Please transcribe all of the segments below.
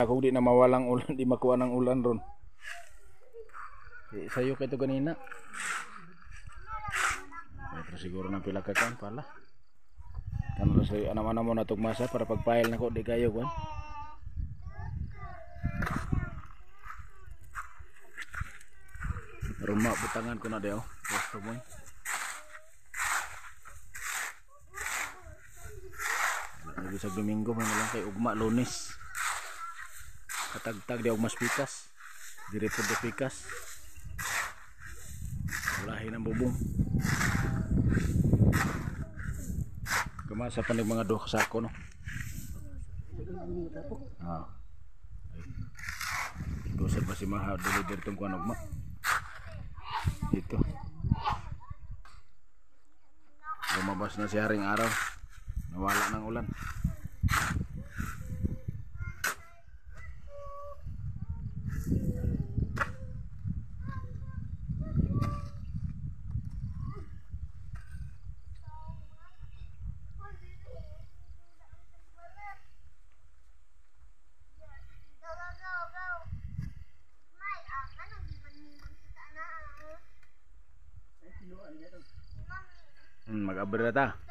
Ako di na mawalang ulan, di makuha ng ulan ron. Eh, sayo ka ito kanina. Eh, pero siguro na pila ka kan pala. Kan lo sayo anam-anam mo na tugmasa para pagpail nako di kayo kan. Rumah butangan ko na daw. Gusto mo. eh. Lagi sa Domingo may nalang kay ugma lunes. Katagtag di mas pikas. Dire po de pikas. Walahin ang bubong. Kamasa pa ng mga duha sako no. Ah. Sa pa si Maha deliver tong kuan ugma. Ito. Lumabas na si Haring Araw. Nawala ng ulan. Agak berat ah.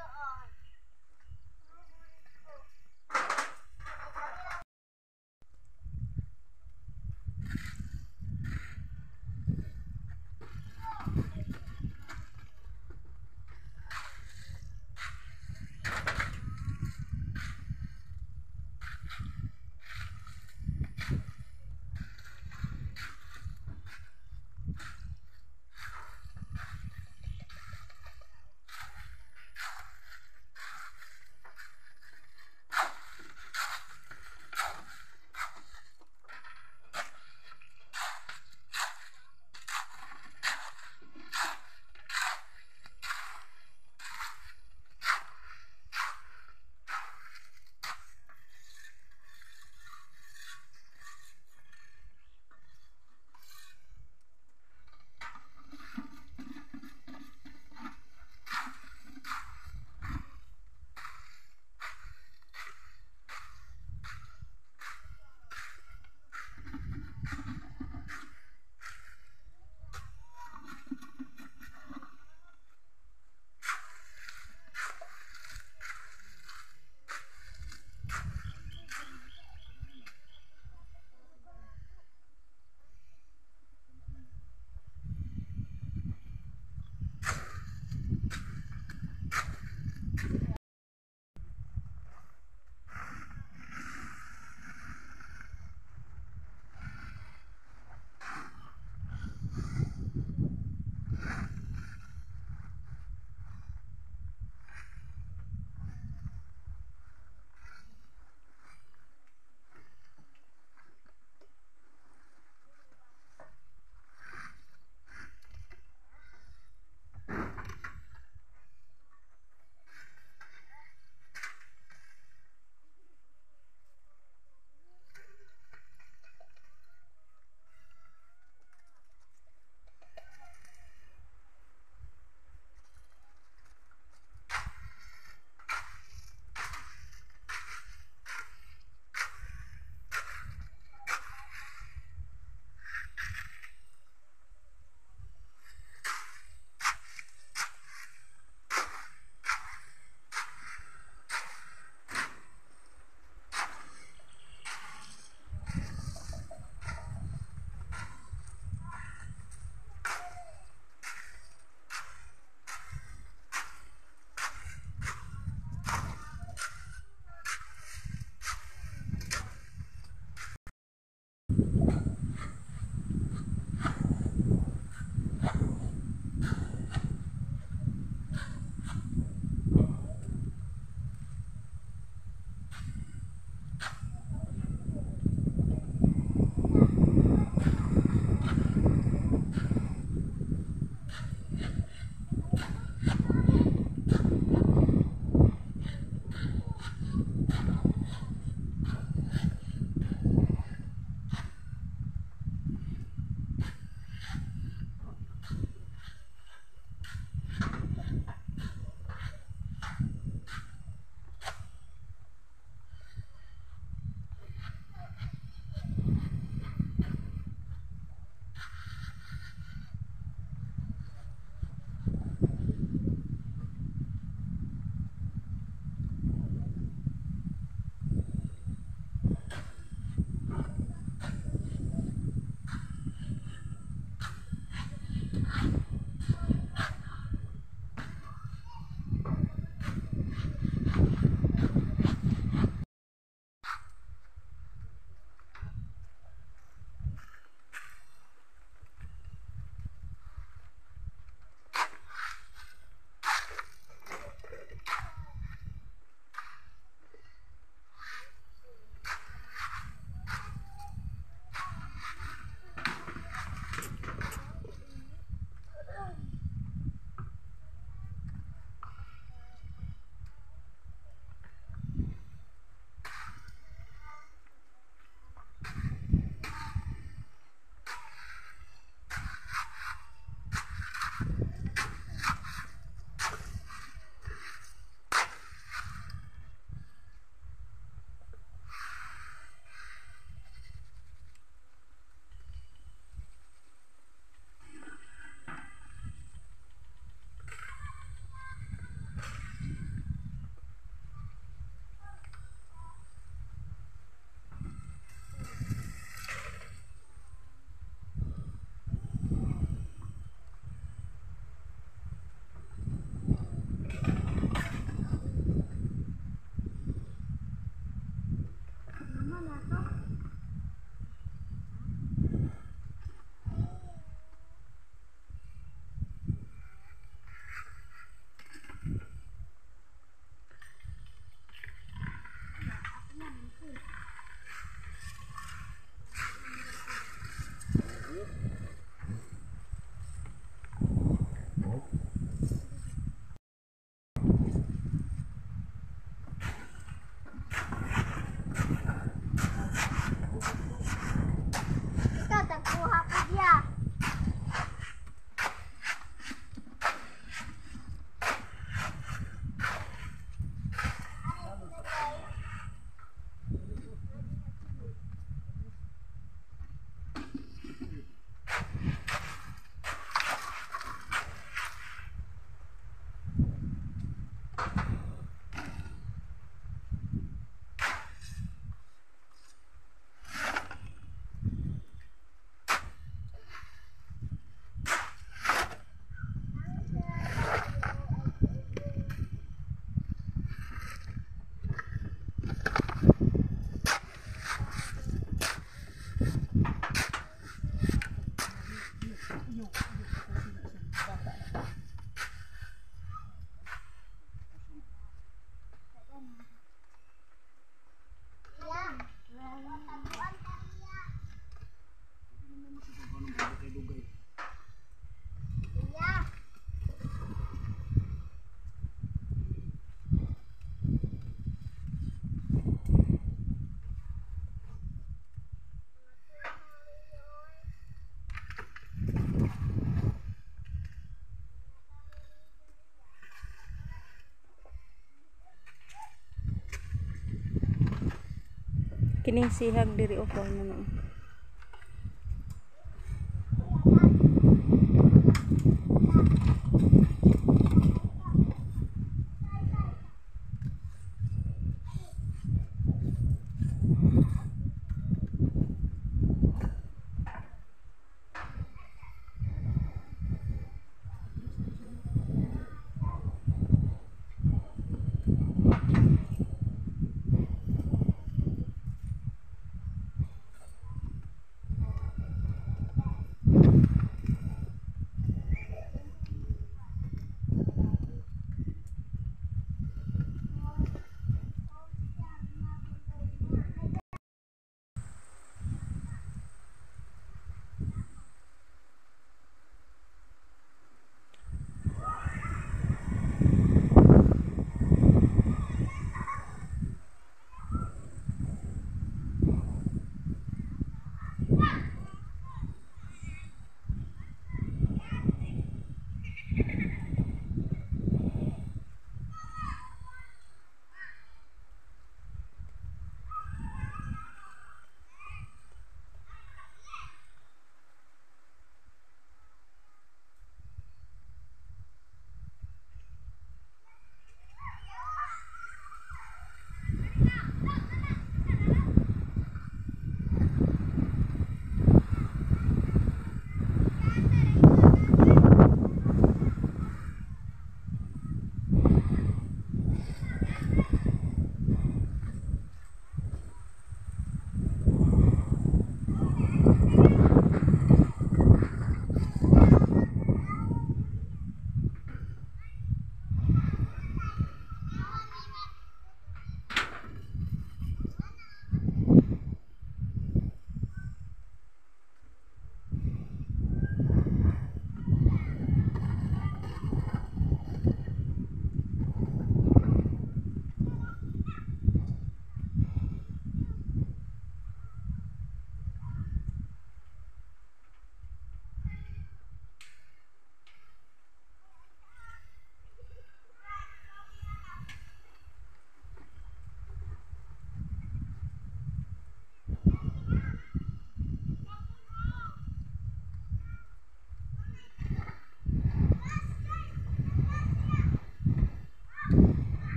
Kining sihag diri o na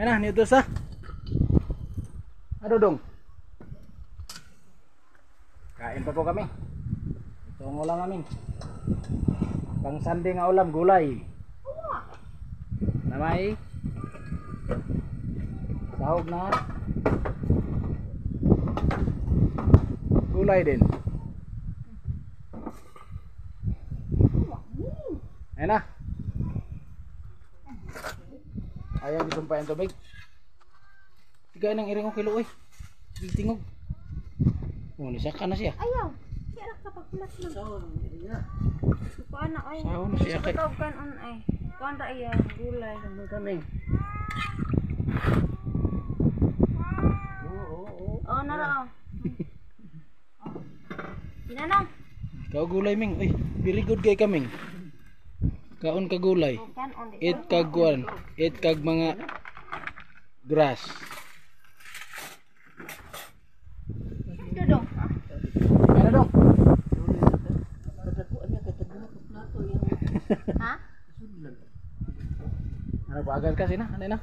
Ayun na, nito sa. Ano dong? Kain pa po kami. Ito ang ulam namin. Pang Sunday nga ulam, gulay. Namay. Sahog na. Gulay din. Ayun na. Ayaw disumpay ang tubig. Tiga nang iring kilo oy. Tingog. Oh, nisaka na siya. Ayaw. Kaya ka pagkulas lang. Kuan na ay. Sahon na siya kay. Kan on ay. Kuan ra iya gulay. Kaming. Oh, nara. oh. Sinanong? Kau gulay ming. Uy, very good kay kaming. Kaon ka gulay. Eat kag kuan. Eat kag mga grass. Ano? Ha? Ano pa agad kasi na? Ano na?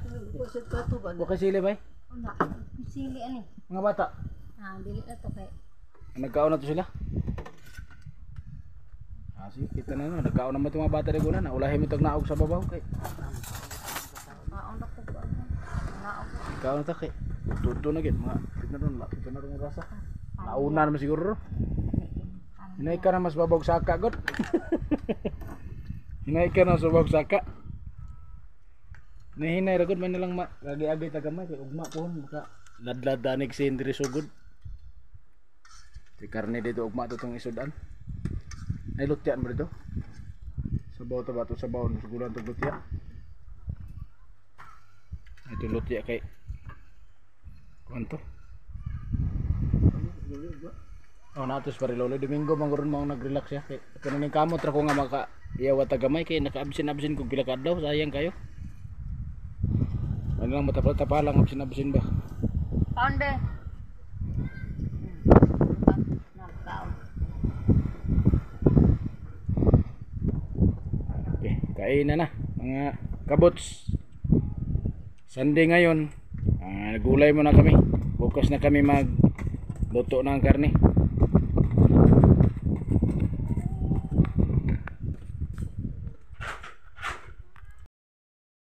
Bukas sili bay. Una. Sili ani. Mga bata. Ah, dili na to kay. Nagkaon na to sila. Sige, kita na no. Nagkaon naman itong mga bata rin na. Ulahin mo itong naog sa babaw. Kay. Kaon ra ko ba? Naog. Nagkaon na to kay. Tuto na gid. Mga, tignan ron. Tignan na ron rasa. Nauna naman siguro. Hinay ka na mas babog saka, God. Hinay ka na sa babog saka. Nahinay ra gud man nilang ma agi-agi ta gamay kay ugma po maka ladlad danig sin diri sugod. Di karne dito ugma to tong isudan. Ay lutyan mo dito. Sabaw to bato sabaw no sugulan to lutya. Ito lutya kay Kuanto? Oh, natos pa rin lolo. Domingo manguron mo nag-relax siya. Kay kananing kamot ra ko nga maka iyawa tagamay kay naka-absin-absin kog pila ka adlaw. Sayang kayo. Ano lang matapal-tapalang absin-absin ba? Kaon be. Kain na na mga kabots. Sunday ngayon. Ah, nagulay muna kami. Bukas na kami mag luto ng karne.